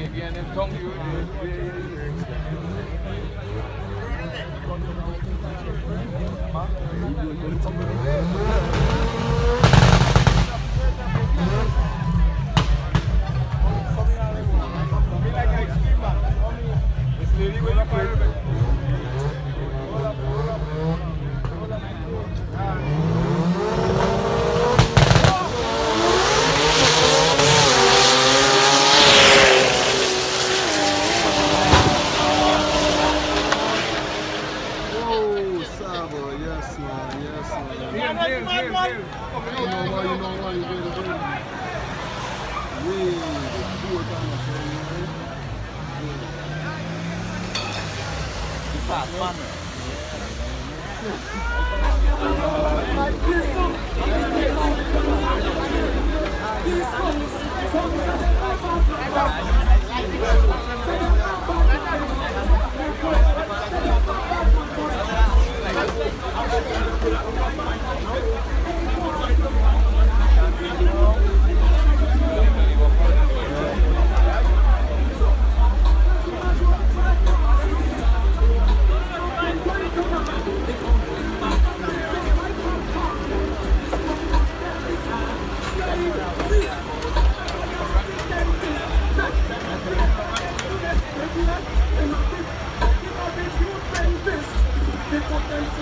And them tongue you. Sabo, yes, man, yes, man. You know why, you know why you get it, baby. Yeah, do it on the show, man. Thank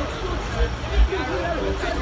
you.